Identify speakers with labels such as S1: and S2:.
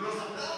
S1: los
S2: aplausos,